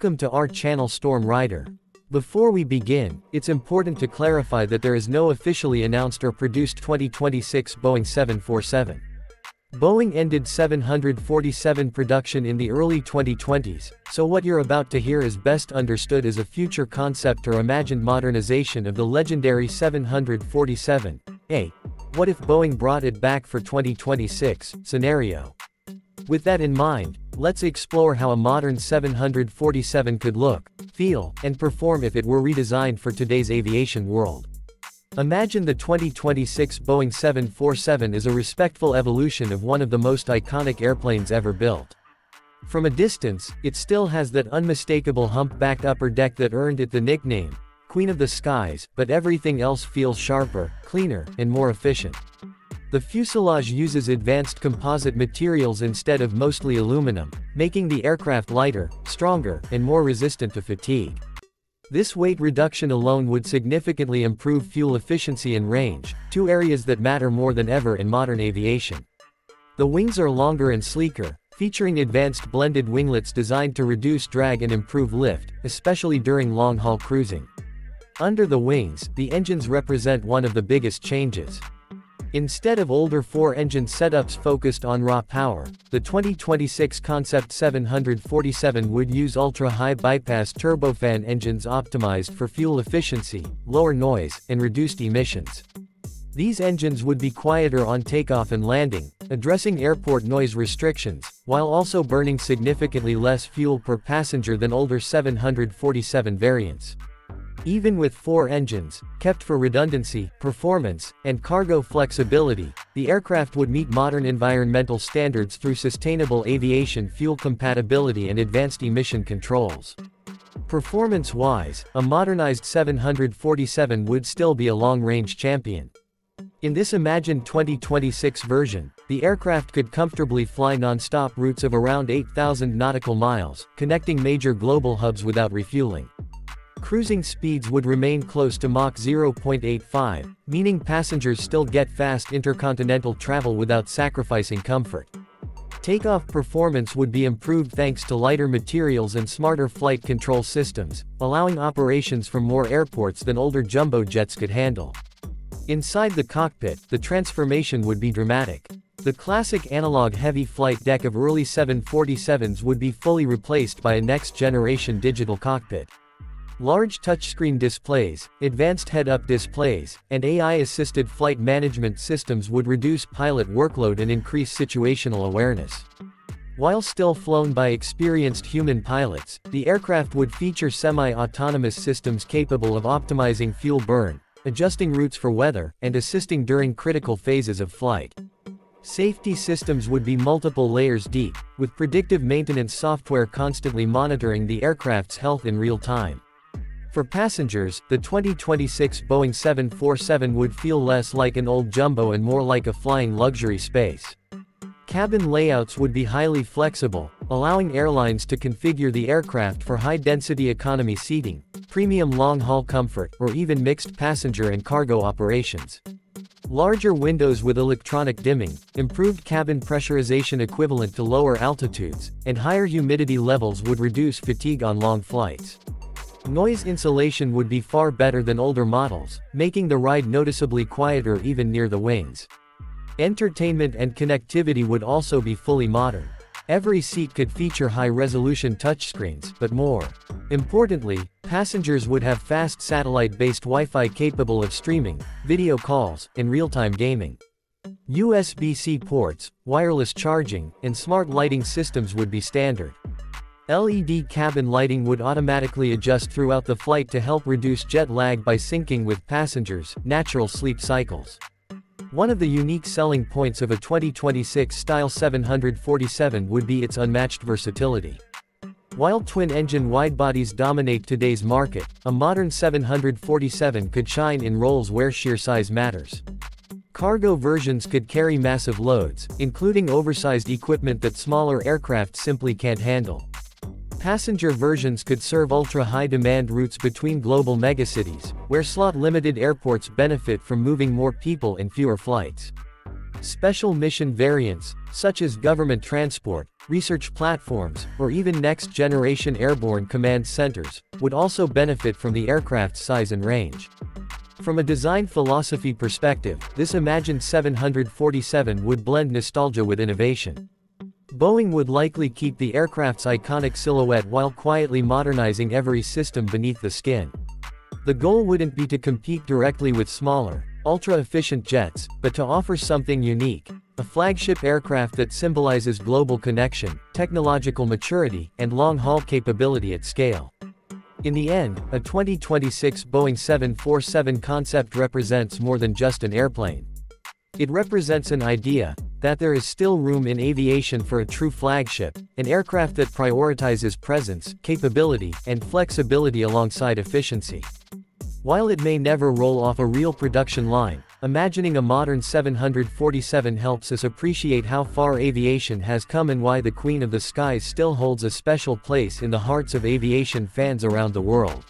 Welcome to our channel StormRider. Before we begin, it's important to clarify that there is no officially announced or produced 2026 Boeing 747. Boeing ended 747 production in the early 2020s, so what you're about to hear is best understood as a future concept or imagined modernization of the legendary 747. A. What if Boeing brought it back for 2026 scenario? With that in mind, let's explore how a modern 747 could look, feel, and perform if it were redesigned for today's aviation world. Imagine the 2026 Boeing 747 is a respectful evolution of one of the most iconic airplanes ever built. From a distance, it still has that unmistakable humpbacked upper deck that earned it the nickname, Queen of the Skies, but everything else feels sharper, cleaner, and more efficient. The fuselage uses advanced composite materials instead of mostly aluminum, making the aircraft lighter, stronger, and more resistant to fatigue. This weight reduction alone would significantly improve fuel efficiency and range, two areas that matter more than ever in modern aviation. The wings are longer and sleeker, featuring advanced blended winglets designed to reduce drag and improve lift, especially during long-haul cruising. Under the wings, the engines represent one of the biggest changes. Instead of older four-engine setups focused on raw power, the 2026 Concept 747 would use ultra-high bypass turbofan engines optimized for fuel efficiency, lower noise, and reduced emissions. These engines would be quieter on takeoff and landing, addressing airport noise restrictions, while also burning significantly less fuel per passenger than older 747 variants. Even with four engines, kept for redundancy, performance, and cargo flexibility, the aircraft would meet modern environmental standards through sustainable aviation fuel compatibility and advanced emission controls. Performance-wise, a modernized 747 would still be a long-range champion. In this imagined 2026 version, the aircraft could comfortably fly non-stop routes of around 8,000 nautical miles, connecting major global hubs without refueling. Cruising speeds would remain close to Mach 0.85, meaning passengers still get fast intercontinental travel without sacrificing comfort. Takeoff performance would be improved thanks to lighter materials and smarter flight control systems, allowing operations from more airports than older jumbo jets could handle. Inside the cockpit, the transformation would be dramatic. The classic analog heavy flight deck of early 747s would be fully replaced by a next-generation digital cockpit. Large touchscreen displays, advanced head-up displays, and AI-assisted flight management systems would reduce pilot workload and increase situational awareness. While still flown by experienced human pilots, the aircraft would feature semi-autonomous systems capable of optimizing fuel burn, adjusting routes for weather, and assisting during critical phases of flight. Safety systems would be multiple layers deep, with predictive maintenance software constantly monitoring the aircraft's health in real time. For passengers, the 2026 Boeing 747 would feel less like an old jumbo and more like a flying luxury space. Cabin layouts would be highly flexible, allowing airlines to configure the aircraft for high-density economy seating, premium long-haul comfort, or even mixed passenger and cargo operations. Larger windows with electronic dimming, improved cabin pressurization equivalent to lower altitudes, and higher humidity levels would reduce fatigue on long flights. Noise insulation would be far better than older models, making the ride noticeably quieter even near the wings. Entertainment and connectivity would also be fully modern. Every seat could feature high-resolution touchscreens, but more. Importantly, passengers would have fast satellite-based Wi-Fi capable of streaming, video calls, and real-time gaming. USB-C ports, wireless charging, and smart lighting systems would be standard. LED cabin lighting would automatically adjust throughout the flight to help reduce jet lag by syncing with passengers' natural sleep cycles. One of the unique selling points of a 2026 style 747 would be its unmatched versatility. While twin-engine widebodies dominate today's market, a modern 747 could shine in roles where sheer size matters. Cargo versions could carry massive loads, including oversized equipment that smaller aircraft simply can't handle. Passenger versions could serve ultra-high demand routes between global megacities, where slot-limited airports benefit from moving more people in fewer flights. Special mission variants, such as government transport, research platforms, or even next-generation airborne command centers, would also benefit from the aircraft's size and range. From a design philosophy perspective, this imagined 747 would blend nostalgia with innovation. Boeing would likely keep the aircraft's iconic silhouette while quietly modernizing every system beneath the skin. The goal wouldn't be to compete directly with smaller, ultra-efficient jets, but to offer something unique, a flagship aircraft that symbolizes global connection, technological maturity, and long-haul capability at scale. In the end, a 2026 Boeing 747 concept represents more than just an airplane. It represents an idea, that there is still room in aviation for a true flagship, an aircraft that prioritizes presence, capability, and flexibility alongside efficiency. While it may never roll off a real production line, imagining a modern 747 helps us appreciate how far aviation has come and why the Queen of the Skies still holds a special place in the hearts of aviation fans around the world.